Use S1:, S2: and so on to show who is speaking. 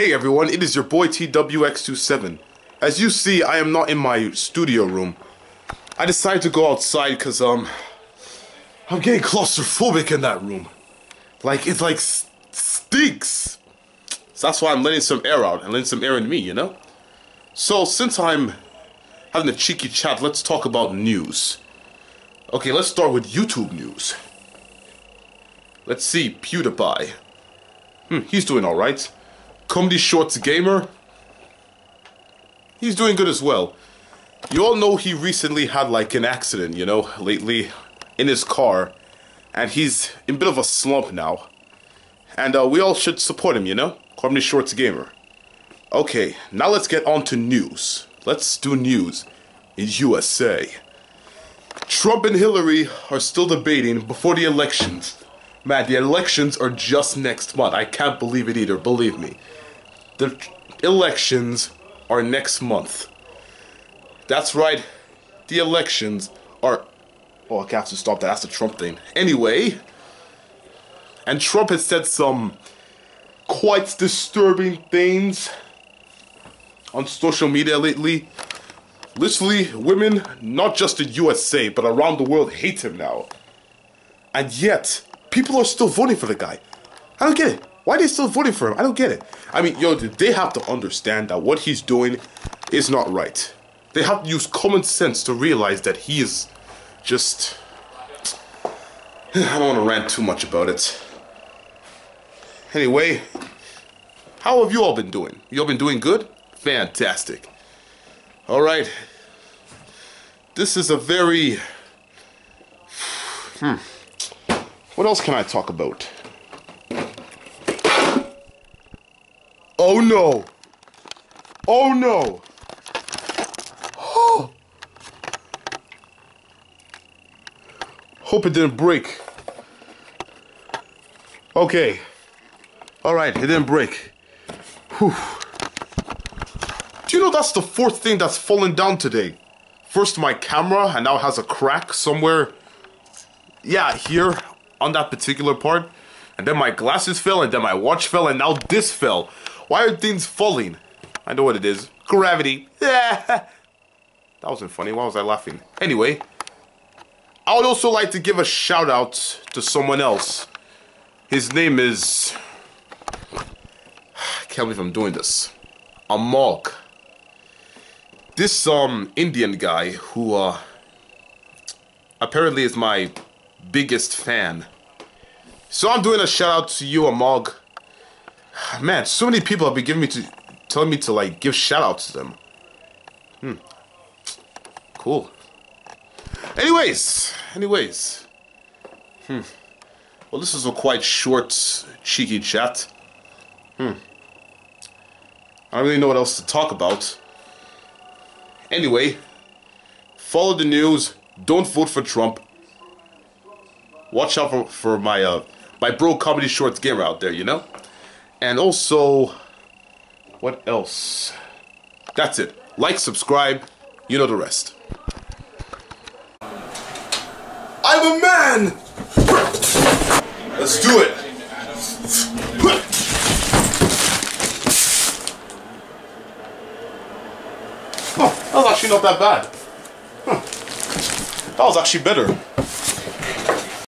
S1: Hey everyone, it is your boy TWX27. As you see, I am not in my studio room. I decided to go outside because, um, I'm getting claustrophobic in that room. Like, it like stinks. So that's why I'm letting some air out and letting some air in me, you know? So, since I'm having a cheeky chat, let's talk about news. Okay, let's start with YouTube news. Let's see, PewDiePie. Hmm, he's doing alright. Comedy Shorts Gamer. He's doing good as well. You all know he recently had like an accident, you know, lately in his car. And he's in a bit of a slump now. And uh, we all should support him, you know? Comedy Shorts Gamer. Okay, now let's get on to news. Let's do news in USA. Trump and Hillary are still debating before the elections. Man, the elections are just next month. I can't believe it either, believe me. The elections are next month. That's right, the elections are. Oh, I have to stop that. That's the Trump thing. Anyway, and Trump has said some quite disturbing things on social media lately. Literally, women, not just in USA, but around the world, hate him now. And yet, people are still voting for the guy. I don't get it. Why are they still voting for him? I don't get it. I mean, yo, they have to understand that what he's doing is not right. They have to use common sense to realize that he is just. I don't want to rant too much about it. Anyway, how have you all been doing? You all been doing good? Fantastic. All right. This is a very. Hmm. What else can I talk about? Oh no! Oh no! Hope it didn't break. Okay. Alright, it didn't break. Whew. Do you know that's the fourth thing that's fallen down today? First my camera, and now has a crack somewhere. Yeah, here on that particular part. And then my glasses fell, and then my watch fell, and now this fell. Why are things falling? I know what it is. Gravity. that wasn't funny. Why was I laughing? Anyway, I would also like to give a shout out to someone else. His name is... I can't believe I'm doing this. Amog this um Indian guy who uh apparently is my biggest fan. So I'm doing a shout out to you, Amog. Man, so many people have been giving me to telling me to like give shout outs to them. Hmm. Cool. Anyways, anyways. Hmm. Well, this is a quite short, cheeky chat. Hmm. I don't really know what else to talk about. Anyway, follow the news. Don't vote for Trump. Watch out for, for my uh, my bro comedy shorts gamer out there, you know? And also, what else? That's it. Like, subscribe, you know the rest. I'm a man! Let's do it! Oh, that was actually not that bad. Huh. That was actually better.